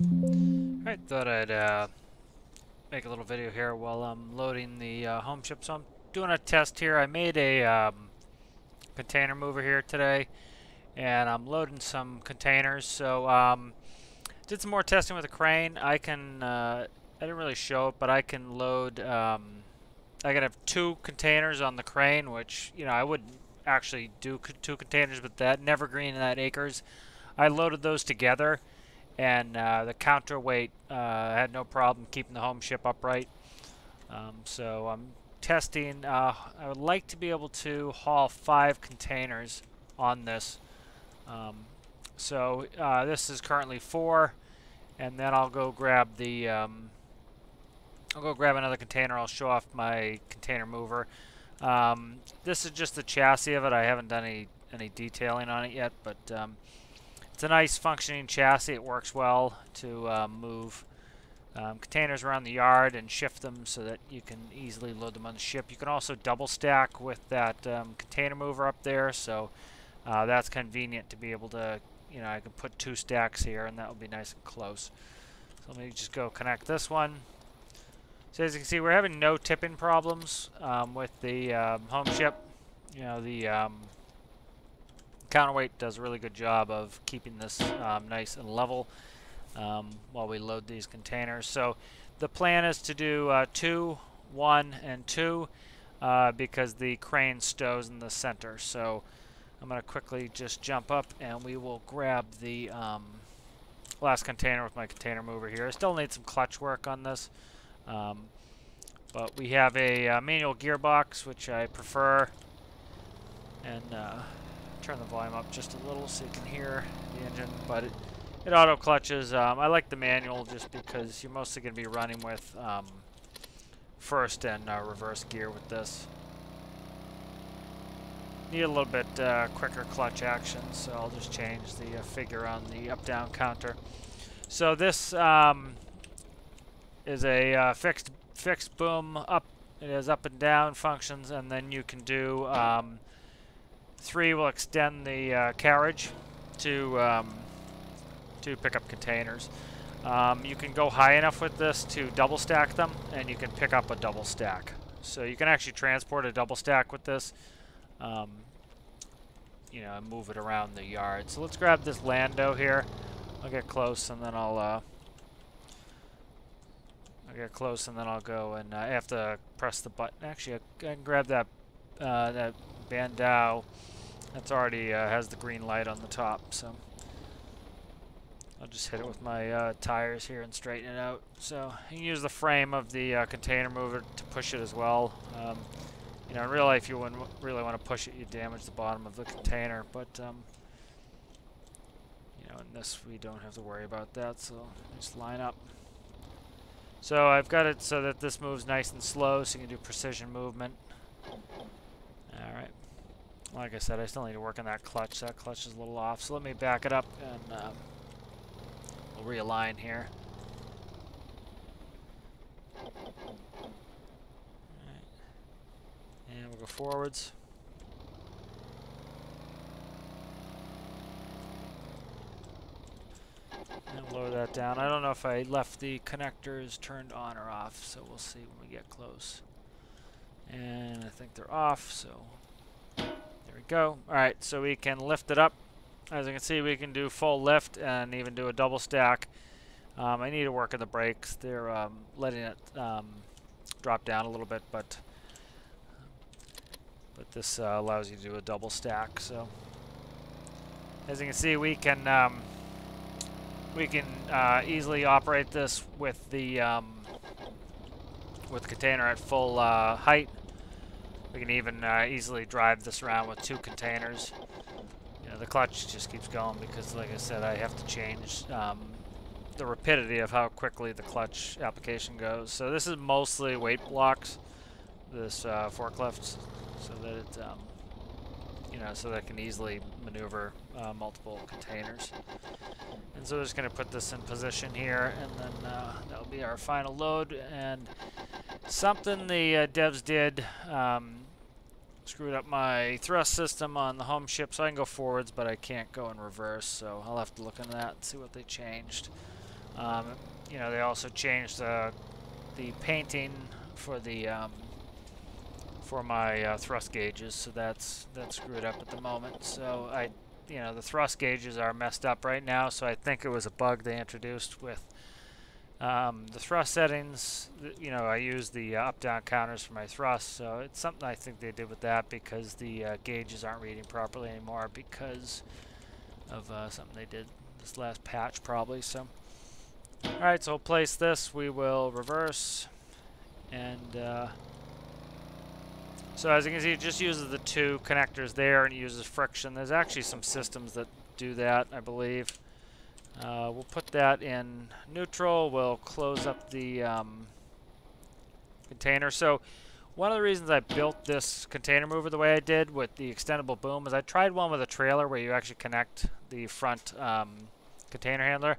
Alright, thought I'd uh, make a little video here while I'm loading the uh, home ship. So I'm doing a test here. I made a um, container mover here today, and I'm loading some containers. So um, did some more testing with the crane. I can, uh, I didn't really show it, but I can load, um, I can have two containers on the crane, which, you know, I wouldn't actually do two containers, but that Nevergreen and that Acres, I loaded those together and uh, the counterweight uh, had no problem keeping the home ship upright. Um, so I'm testing. Uh, I would like to be able to haul five containers on this. Um, so uh, this is currently four, and then I'll go grab the. Um, I'll go grab another container. I'll show off my container mover. Um, this is just the chassis of it. I haven't done any any detailing on it yet, but um, it's a nice functioning chassis. It works well to uh, move um, containers around the yard and shift them so that you can easily load them on the ship. You can also double stack with that um, container mover up there, so uh, that's convenient to be able to, you know, I can put two stacks here and that will be nice and close. So let me just go connect this one. So as you can see, we're having no tipping problems um, with the um, home ship. You know, the um, counterweight does a really good job of keeping this um, nice and level um, while we load these containers. So the plan is to do uh, two, one, and two uh, because the crane stows in the center. So I'm going to quickly just jump up and we will grab the um, last container with my container mover here. I still need some clutch work on this. Um, but we have a uh, manual gearbox, which I prefer. And uh, turn the volume up just a little so you can hear the engine, but it, it auto clutches. Um, I like the manual just because you're mostly going to be running with um, first and uh, reverse gear with this. Need a little bit uh, quicker clutch action, so I'll just change the uh, figure on the up-down counter. So this um, is a uh, fixed fixed boom up. It has up and down functions, and then you can do um, Three will extend the uh, carriage to um, to pick up containers. Um, you can go high enough with this to double stack them, and you can pick up a double stack. So you can actually transport a double stack with this, um, you know, and move it around the yard. So let's grab this Lando here. I'll get close, and then I'll uh, I'll get close, and then I'll go and uh, I have to press the button. Actually, I can grab that uh, that Bandow. That's already uh, has the green light on the top, so I'll just hit it with my uh, tires here and straighten it out. So you can use the frame of the uh, container mover to push it as well. Um, you know, in real life, you wouldn't really want to push it; you damage the bottom of the container. But um, you know, in this, we don't have to worry about that. So just line up. So I've got it so that this moves nice and slow, so you can do precision movement. All right like I said, I still need to work on that clutch. That clutch is a little off. So let me back it up and um, we'll realign here. And we'll go forwards. And lower that down. I don't know if I left the connectors turned on or off, so we'll see when we get close. And I think they're off, so there we go. Alright, so we can lift it up. As you can see, we can do full lift and even do a double stack. Um, I need to work on the brakes. They're um, letting it um, drop down a little bit, but but this uh, allows you to do a double stack. So as you can see, we can um, we can uh, easily operate this with the um, with the container at full uh, height. We can even uh, easily drive this around with two containers. You know, the clutch just keeps going because, like I said, I have to change um, the rapidity of how quickly the clutch application goes. So this is mostly weight blocks, this uh, forklift, so that it, um, you know, so that can easily maneuver uh, multiple containers. And so we're just going to put this in position here, and then uh, that'll be our final load. And something the uh, devs did um, screwed up my thrust system on the home ship, so I can go forwards, but I can't go in reverse, so I'll have to look into that and see what they changed. Um, you know, they also changed the the painting for the um, for my uh, thrust gauges, so that's that's screwed up at the moment. So I, you know, the thrust gauges are messed up right now. So I think it was a bug they introduced with um, the thrust settings. You know, I use the uh, up-down counters for my thrust, so it's something I think they did with that because the uh, gauges aren't reading properly anymore because of uh, something they did this last patch probably. So. Alright, so we'll place this. We will reverse. And uh, so as you can see, it just uses the two connectors there and uses friction. There's actually some systems that do that, I believe. Uh, we'll put that in neutral. We'll close up the um, container. So one of the reasons I built this container mover the way I did with the extendable boom is I tried one with a trailer where you actually connect the front um, container handler.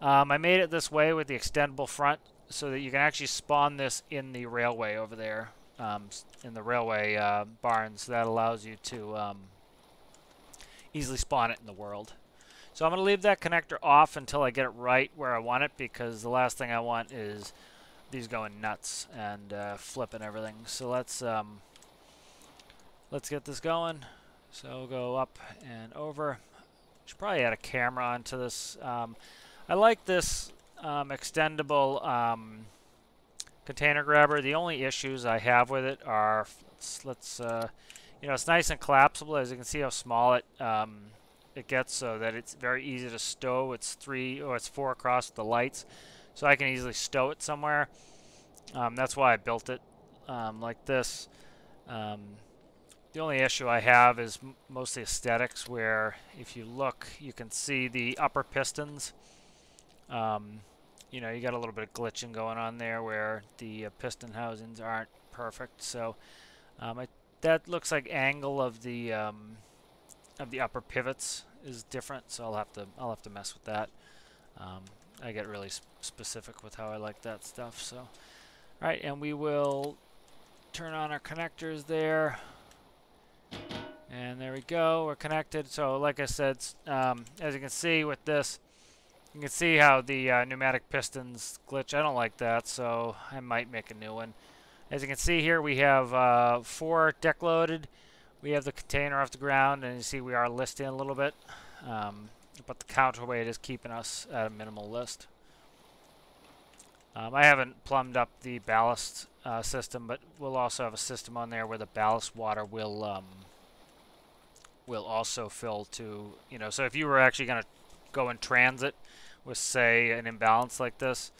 Um, I made it this way with the extendable front so that you can actually spawn this in the railway over there, um, in the railway uh, So That allows you to um, easily spawn it in the world. So I'm going to leave that connector off until I get it right where I want it because the last thing I want is these going nuts and uh, flipping everything. So let's um, let's get this going. So we'll go up and over. Should probably add a camera onto this. Um, I like this um, extendable um, container grabber. The only issues I have with it are, let's, let's uh, you know, it's nice and collapsible. As you can see how small it um, it gets so that it's very easy to stow. It's three or it's four across the lights. So I can easily stow it somewhere. Um, that's why I built it um, like this. Um, the only issue I have is mostly aesthetics where if you look you can see the upper pistons um, you know, you got a little bit of glitching going on there where the uh, piston housings aren't perfect. So um, that looks like angle of the um, of the upper pivots is different. So I'll have to I'll have to mess with that. Um, I get really sp specific with how I like that stuff. So all right, and we will turn on our connectors there. And there we go, we're connected. So like I said, um, as you can see with this, you can see how the uh, pneumatic pistons glitch. I don't like that, so I might make a new one. As you can see here, we have uh, four deck loaded. We have the container off the ground, and you see we are listing a little bit. Um, but the counterweight is keeping us at a minimal list. Um, I haven't plumbed up the ballast uh, system, but we'll also have a system on there where the ballast water will um, will also fill to, you know, so if you were actually going to go in transit, with, say, an imbalance like this,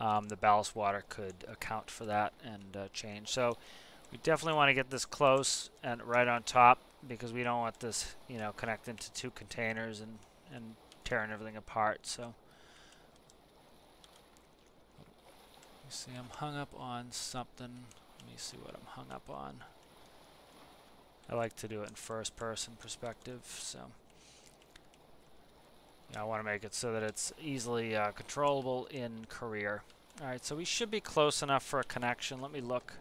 um, the ballast water could account for that and uh, change. So we definitely want to get this close and right on top because we don't want this, you know, connecting to two containers and, and tearing everything apart. So you see I'm hung up on something. Let me see what I'm hung up on. I like to do it in first person perspective, so I want to make it so that it's easily uh, controllable in career. Alright, so we should be close enough for a connection. Let me look.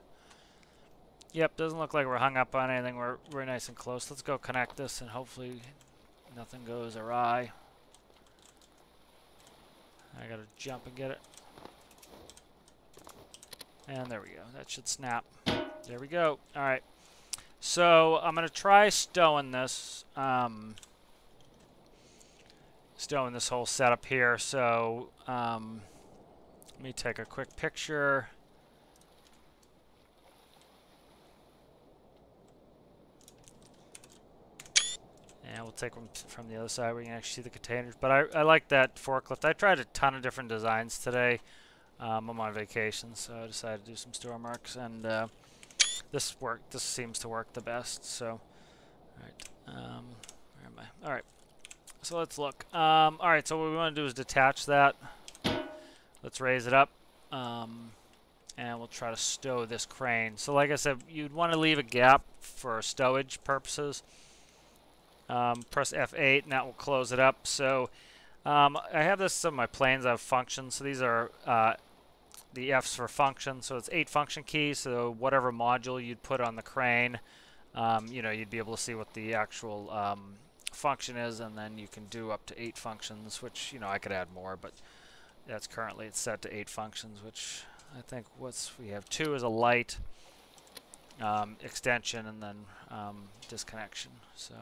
Yep, doesn't look like we're hung up on anything. We're, we're nice and close. Let's go connect this and hopefully nothing goes awry. I gotta jump and get it. And there we go. That should snap. There we go. Alright. So I'm going to try stowing this. Um, in this whole setup here. So um, let me take a quick picture. And we'll take them from the other side where you can actually see the containers. But I, I like that forklift. I tried a ton of different designs today. Um, I'm on vacation, so I decided to do some Stormworks. And uh, this work, this seems to work the best. So, all right. Um, where am I? All right. So let's look. Um, all right, so what we want to do is detach that. Let's raise it up. Um, and we'll try to stow this crane. So like I said, you'd want to leave a gap for stowage purposes. Um, press F8 and that will close it up. So um, I have this, of my planes have functions. So these are uh, the F's for function. So it's eight function keys. So whatever module you'd put on the crane, um, you know, you'd be able to see what the actual um, function is, and then you can do up to eight functions, which, you know, I could add more, but that's currently it's set to eight functions, which I think what's we have two is a light um, extension and then um, disconnection. So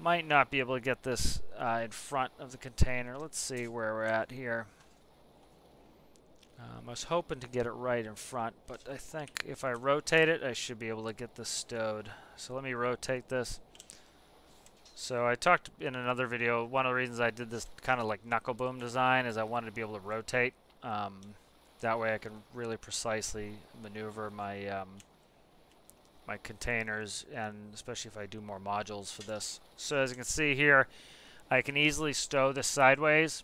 might not be able to get this uh, in front of the container. Let's see where we're at here. Um, I was hoping to get it right in front, but I think if I rotate it, I should be able to get this stowed. So let me rotate this. So I talked in another video, one of the reasons I did this kind of like knuckle boom design is I wanted to be able to rotate. Um, that way I can really precisely maneuver my um, my containers and especially if I do more modules for this. So as you can see here, I can easily stow this sideways.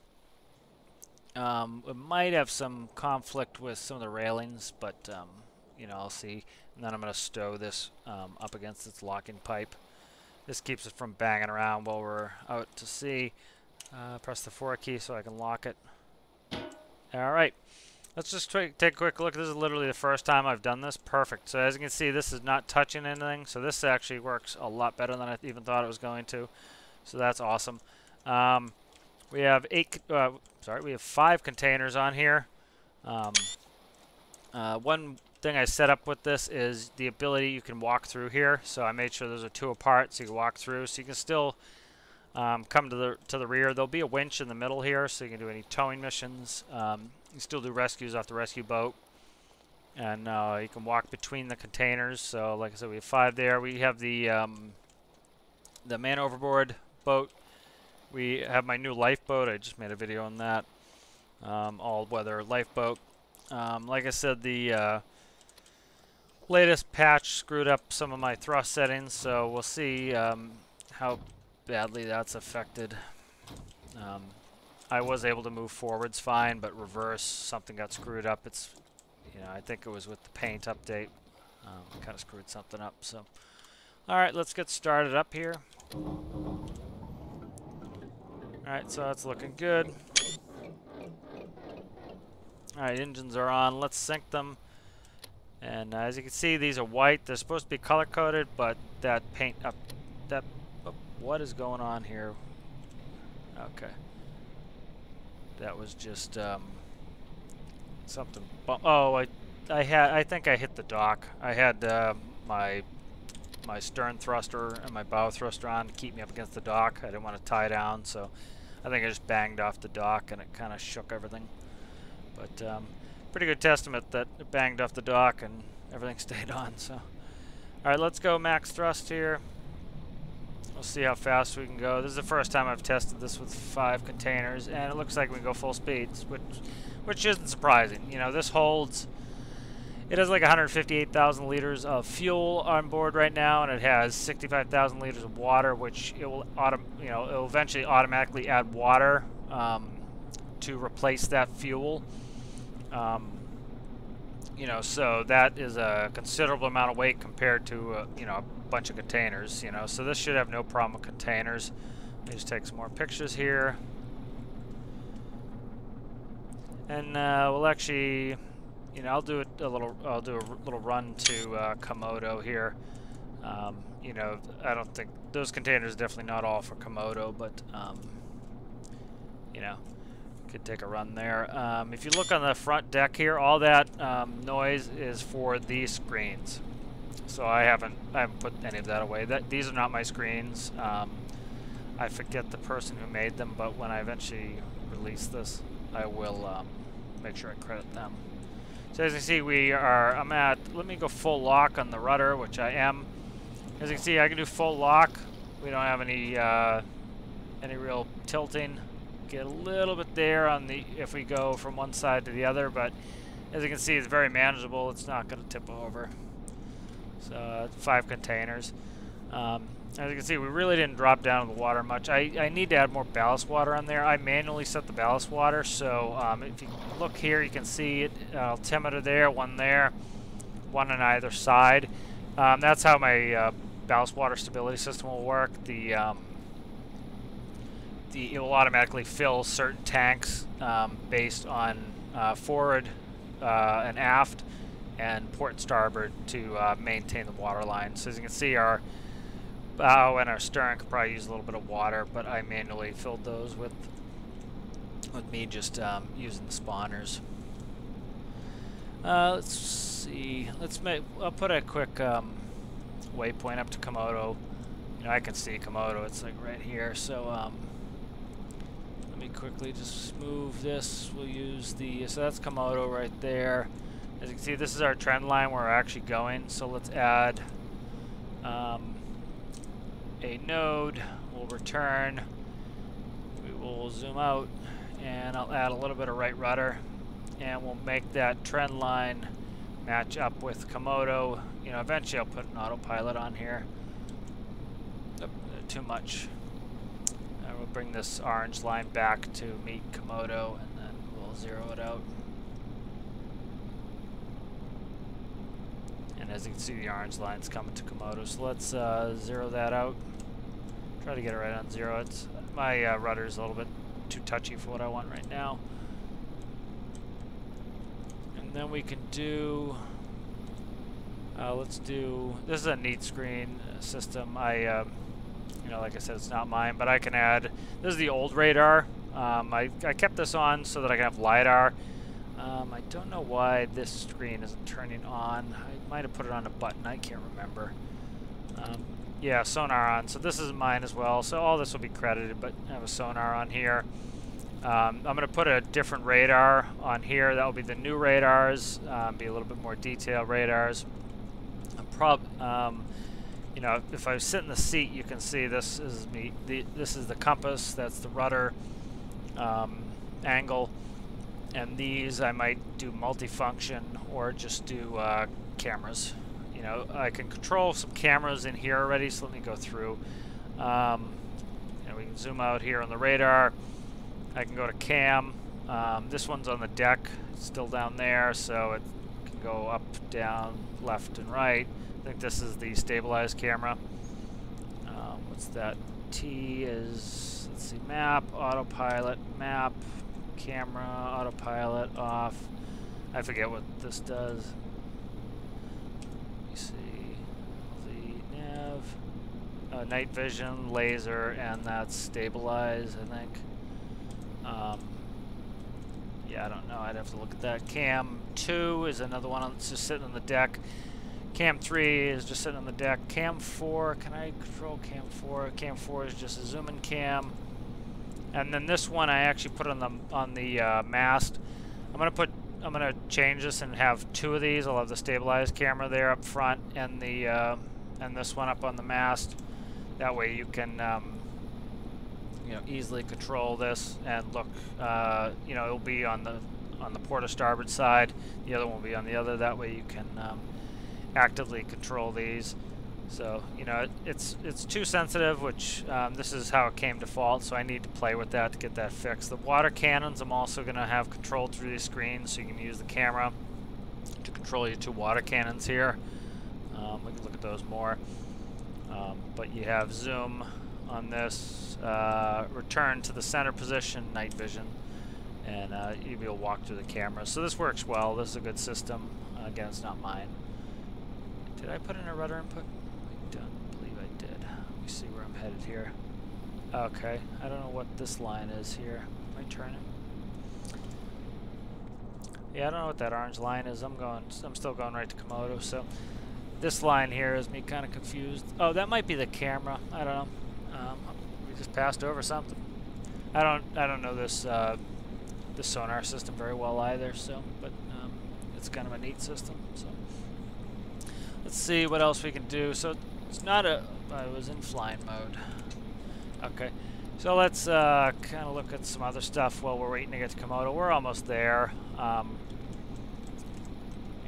Um, it might have some conflict with some of the railings, but um, you know, I'll see. And then I'm going to stow this um, up against its locking pipe. This keeps it from banging around while we're out to sea. Uh, press the 4 key so I can lock it. Alright, let's just take a quick look. This is literally the first time I've done this. Perfect. So as you can see, this is not touching anything. So this actually works a lot better than I even thought it was going to. So that's awesome. Um, we have eight, uh, sorry, we have five containers on here. Um, uh, one thing I set up with this is the ability you can walk through here. So I made sure those are two apart so you can walk through. So you can still um, come to the to the rear. There'll be a winch in the middle here so you can do any towing missions. Um, you still do rescues off the rescue boat. And uh, you can walk between the containers. So like I said, we have five there. We have the um, the man overboard boat. We have my new lifeboat. I just made a video on that. Um, all-weather lifeboat. Um, like I said, the uh, latest patch screwed up some of my thrust settings, so we'll see um, how badly that's affected. I was able to move forwards fine, but reverse, something got screwed up. It's, you know, I think it was with the paint update. Um, kind of screwed something up, so. Alright, let's get started up here. Alright, so that's looking good. Alright, engines are on. Let's sync them. And uh, as you can see, these are white. They're supposed to be color-coded, but that paint up... that... Oh, what is going on here? Okay. That was just, um... Something... Oh, I... I had... I think I hit the dock. I had, uh, my... My stern thruster and my bow thruster on to keep me up against the dock. I didn't want to tie down, so... I think I just banged off the dock and it kind of shook everything. But, um pretty good testament that it banged off the dock and everything stayed on. So, all right, let's go max thrust here. We'll see how fast we can go. This is the first time I've tested this with five containers, and it looks like we can go full speeds, which which isn't surprising. You know, this holds. It has like 158,000 liters of fuel on board right now, and it has 65,000 liters of water, which it will auto, you know, it will eventually automatically add water um, to replace that fuel. Um, you know, so that is a considerable amount of weight compared to, uh, you know, a bunch of containers, you know. So this should have no problem with containers. Let me just take some more pictures here. And uh, we'll actually, you know, I'll do a, a, little, I'll do a little run to uh, Camodo here. Um, you know, I don't think, those containers are definitely not all for Camodo, but, um, you know, could take a run there. Um, if you look on the front deck here, all that um, noise is for these screens. So I haven't I haven't put any of that away. That these are not my screens. Um, I forget the person who made them, but when I eventually release this, I will um, make sure I credit them. So as you see, we are. I'm at. Let me go full lock on the rudder, which I am. As you can see, I can do full lock. We don't have any uh, any real tilting get a little bit there on the if we go from one side to the other, but as you can see, it's very manageable. It's not going to tip over. So uh, five containers. Um, as you can see, we really didn't drop down in the water much. I, I need to add more ballast water on there. I manually set the ballast water, so um, if you look here, you can see it, uh, altimeter there, one there, one on either side. Um, that's how my uh, ballast water stability system will work. The um, the, it will automatically fill certain tanks um, based on uh, forward uh, and aft and port starboard to uh, maintain the water line. So as you can see, our bow and our stern could probably use a little bit of water, but I manually filled those with with me just um, using the spawners. Uh, let's see. Let's make. I'll put a quick um, waypoint up to Camodo. You know, I can see Camodo. It's like right here. So um, me quickly just move this. We'll use the. So that's Camodo right there. As you can see, this is our trend line where we're actually going. So let's add um, a node. We'll return. We will zoom out, and I'll add a little bit of right rudder and we'll make that trend line match up with Camodo. You know, eventually I'll put an autopilot on here. Too much. We'll bring this orange line back to meet Camodo, and then we'll zero it out. And as you can see, the orange line's coming to Camodo. So let's uh, zero that out. Try to get it right on zero. It's my uh, rudder's a little bit too touchy for what I want right now And then we can do, uh, let's do, this is a neat screen system. I, uh, you know, like I said, it's not mine, but I can add, this is the old radar. Um, I, I kept this on so that I can have LiDAR. Um, I don't know why this screen isn't turning on. I might have put it on a button, I can't remember. Um, yeah, sonar on. So this is mine as well. So all this will be credited, but I have a sonar on here. Um, I'm going to put a different radar on here. That will be the new radars, um, be a little bit more detailed radars. Prob um, you know, if I sit in the seat, you can see this is me. The, this is the compass. That's the rudder um, angle, and these I might do multifunction or just do uh, cameras. You know, I can control some cameras in here already. So let me go through. Um, and we can zoom out here on the radar. I can go to cam. Um, this one's on the deck, it's still down there, so it can go up, down, left, and right. I think this is the stabilized camera. Um, what's that? T is, let's see, map, autopilot, map, camera, autopilot, off. I forget what this does. Let me see. The nav, uh, night vision, laser, and that's stabilized, I think. Um, yeah, I don't know. I'd have to look at that. Cam 2 is another one that's just sitting on the deck. Cam 3 is just sitting on the deck. Cam 4, can I control Cam 4? Cam 4 is just a zooming cam. And then this one I actually put on the on the uh, mast. I'm gonna put I'm gonna change this and have two of these. I'll have the stabilized camera there up front and the uh, and this one up on the mast. That way you can um, you know easily control this and look uh, you know it'll be on the on the port of starboard side the other one will be on the other that way you can um, actively control these so you know it, it's it's too sensitive which um, this is how it came default so I need to play with that to get that fixed the water cannons I'm also gonna have controlled through the screen so you can use the camera to control your two water cannons here um, we can look at those more um, but you have zoom on this. Uh, return to the center position, night vision, and uh, you'll be able to walk through the camera. So this works well. This is a good system. Again, it's not mine. Did I put in a rudder input? I don't believe I did. Let me see where I'm headed here. Okay, I don't know what this line is here. Am I turning? Yeah, I don't know what that orange line is. I'm going. I'm still going right to Camodo. So this line here is me kind of confused. Oh, that might be the camera. I don't know. Um, we just passed over something. I don't I don't know this uh, this sonar system very well either. So, but um, it's kind of a neat system. So let's see what else we can do. So it's not a. I was in flying mode. Okay. So let's uh, kind of look at some other stuff while we're waiting to get to Camodo. We're almost there. Um,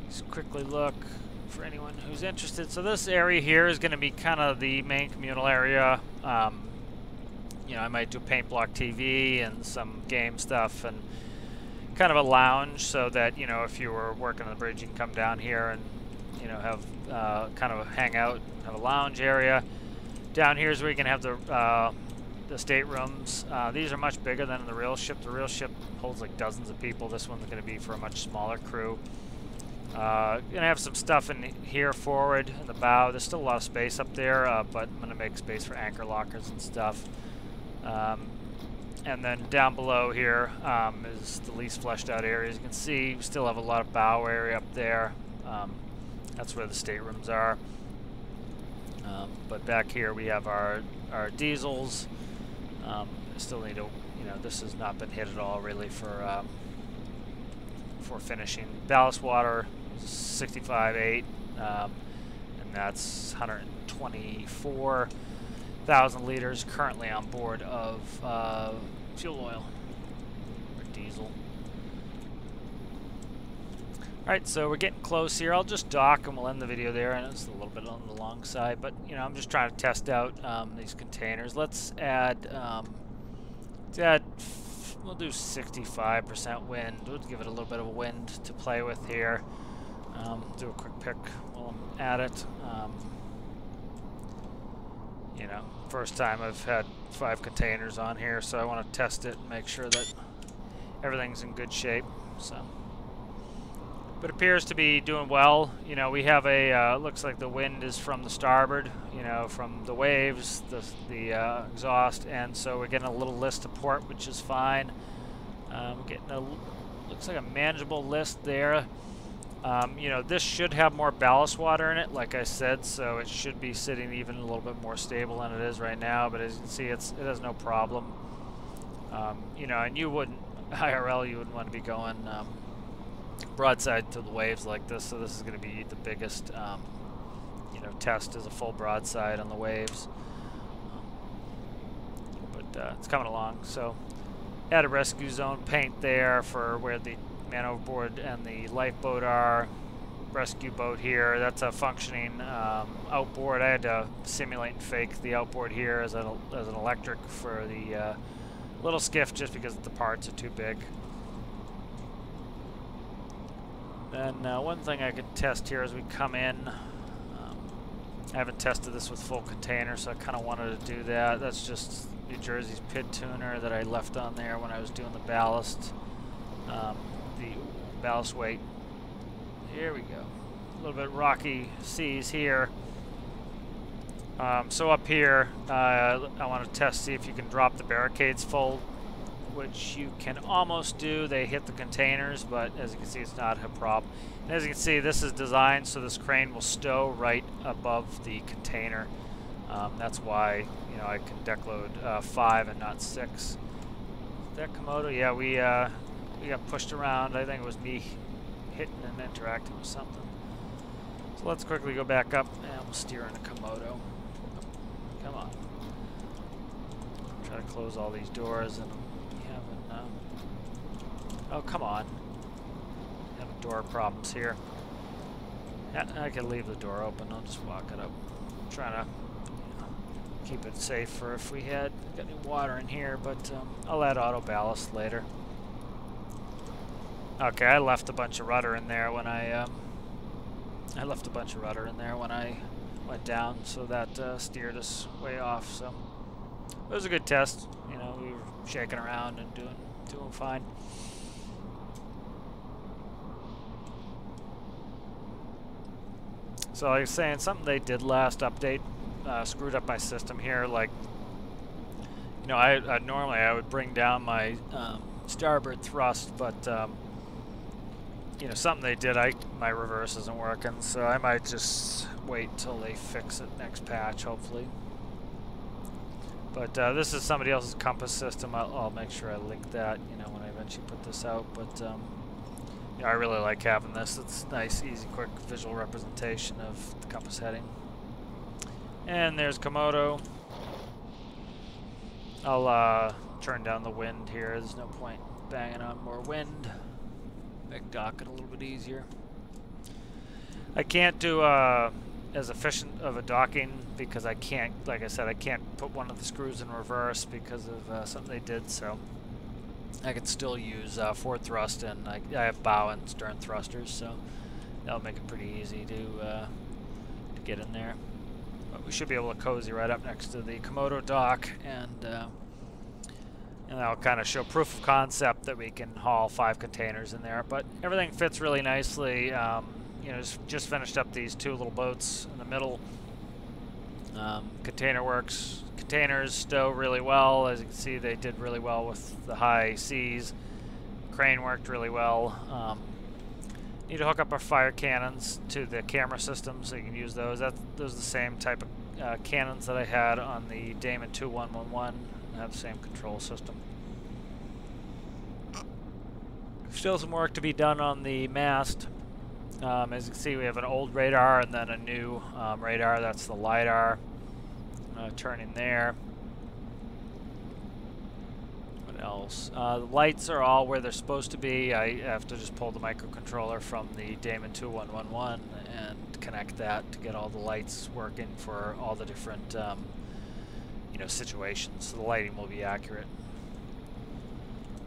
let's quickly look for anyone who's interested. So this area here is going to be kind of the main communal area. Um, you know, I might do paint block TV and some game stuff and kind of a lounge so that, you know, if you were working on the bridge, you can come down here and, you know, have uh, kind of a hangout, have a lounge area. Down here is where you can have the uh, the staterooms. Uh, these are much bigger than the real ship. The real ship holds like dozens of people. This one's going to be for a much smaller crew. Uh, gonna have some stuff in here forward in the bow. There's still a lot of space up there, uh, but I'm gonna make space for anchor lockers and stuff. Um, and then down below here um, is the least fleshed out area. As you can see, we still have a lot of bow area up there. Um, that's where the staterooms are. Um, but back here we have our, our diesels. Um, still need to, you know, this has not been hit at all really for, um, for finishing. Ballast water, 65.8, um, and that's 124,000 liters currently on board of uh, fuel oil or diesel. Alright, so we're getting close here. I'll just dock and we'll end the video there. And it's a little bit on the long side, but you know, I'm just trying to test out um, these containers. Let's add, um, let's add, we'll do 65% wind. We'll give it a little bit of wind to play with here. Um, do a quick pick while I'm at it. Um, you know, first time I've had five containers on here, so I want to test it and make sure that everything's in good shape. So but appears to be doing well. You know, we have a, uh, looks like the wind is from the starboard, you know, from the waves, the, the uh, exhaust, and so we're getting a little list to port, which is fine. Um, getting a, looks like a manageable list there. Um, you know, this should have more ballast water in it, like I said, so it should be sitting even a little bit more stable than it is right now, but as you can see, it's, it has no problem. Um, you know, and you wouldn't, IRL, you wouldn't want to be going, um, broadside to the waves like this, so this is going to be the biggest, um, you know, test as a full broadside on the waves. But uh, it's coming along. So, add a rescue zone paint there for where the man overboard and the lifeboat are. Rescue boat here. That's a functioning um, outboard. I had to simulate and fake the outboard here as, a, as an electric for the uh, little skiff just because the parts are too big. And uh, one thing I could test here as we come in, um, I haven't tested this with full container, so I kind of wanted to do that. That's just New Jersey's PID tuner that I left on there when I was doing the ballast, um, the ballast weight. Here we go. A little bit rocky seas here. Um, so up here, uh, I want to test, see if you can drop the barricades full which you can almost do. They hit the containers, but as you can see, it's not a problem. And as you can see, this is designed so this crane will stow right above the container. Um, that's why you know I can deck load uh, five and not six. That Camodo, yeah, we uh, we got pushed around. I think it was me hitting and interacting with something. So let's quickly go back up and we'll steer into Camodo. Come on. Try to close all these doors and Oh, come on. Having door problems here. I can leave the door open. I'll just walk it up. I'm trying to keep it safe for if we had got any water in here, but um, I'll add auto ballast later. Okay, I left a bunch of rudder in there when I um, I left a bunch of rudder in there when I went down, so that uh, steered us way off. So it was a good test. You know, we were shaking around and doing doing fine. So I was saying, something they did last update uh, screwed up my system here. Like, you know, I, I normally I would bring down my um, starboard thrust, but um, you know, something they did, I my reverse isn't working, so I might just wait till they fix it next patch, hopefully. But uh, this is somebody else's compass system. I'll, I'll, make sure I link that, you know, when I eventually put this out. But um, yeah, I really like having this. It's nice, easy, quick visual representation of the compass heading. And there's Camodo. I'll uh, turn down the wind here. There's no point banging on more wind. Make dock it a little bit easier. I can't do uh, as efficient of a docking because I can't, like I said, I can't put one of the screws in reverse because of uh, something they did, so I can still use uh, forward thrust and I, I, have bow and stern thrusters, so that'll make it pretty easy to, uh, to get in there. But we should be able to cozy right up next to the Camodo dock and uh, and that'll kind of show proof of concept that we can haul five containers in there. But everything fits really nicely. Um, you know, just, just, finished up these two little boats in the middle. Um, container works containers stow really well. As you can see, they did really well with the high seas. Crane worked really well. Um, need to hook up our fire cannons to the camera system so you can use those. That's, those are the same type of uh, cannons that I had on the Damon 2111. Have the same control system. Still some work to be done on the mast. Um, as you can see, we have an old radar and then a new um, radar. That's the LiDAR. Uh, turning there. What else? Uh, the lights are all where they're supposed to be. I have to just pull the microcontroller from the Daman 2111 and connect that to get all the lights working for all the different um, you know situations. So the lighting will be accurate.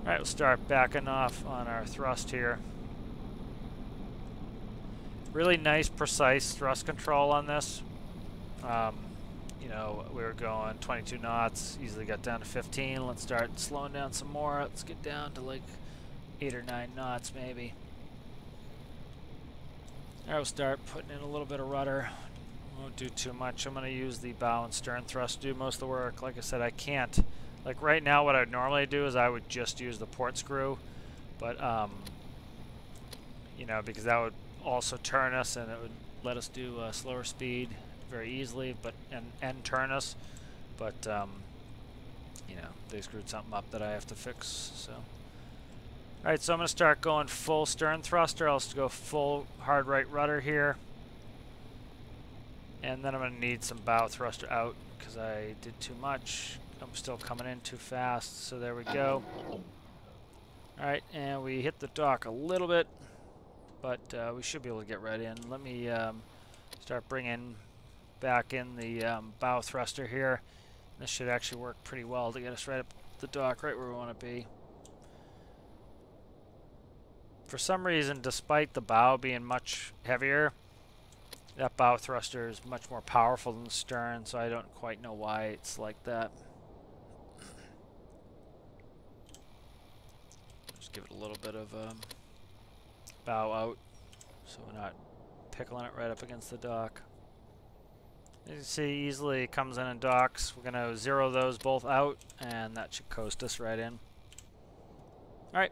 Alright, we'll start backing off on our thrust here. Really nice, precise thrust control on this. Um, you know, we were going 22 knots, easily got down to 15. Let's start slowing down some more. Let's get down to like 8 or 9 knots maybe. Alright, we'll start putting in a little bit of rudder. Won't do too much. I'm going to use the bow and stern thrust to do most of the work. Like I said, I can't. Like right now, what I would normally do is I would just use the port screw. But, um, you know, because that would also turn us and it would let us do a slower speed very easily, but and, and turn us. But um, you know, they screwed something up that I have to fix. So, all right, so I'm gonna start going full stern thruster. I'll just go full hard right rudder here, and then I'm gonna need some bow thruster out because I did too much. I'm still coming in too fast. So there we go. All right, and we hit the dock a little bit, but uh, we should be able to get right in. Let me um, start bringing back in the um, bow thruster here. This should actually work pretty well to get us right up the dock, right where we want to be. For some reason, despite the bow being much heavier, that bow thruster is much more powerful than the stern, so I don't quite know why it's like that. Just give it a little bit of um, bow out, so we're not pickling it right up against the dock. You see, easily comes in and docks. We're going to zero those both out, and that should coast us right in. Alright,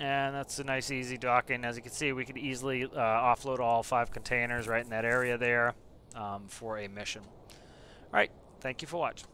and that's a nice easy docking. As you can see, we could easily uh, offload all five containers right in that area there um, for a mission. Alright, thank you for watching.